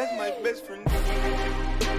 That's my best friend.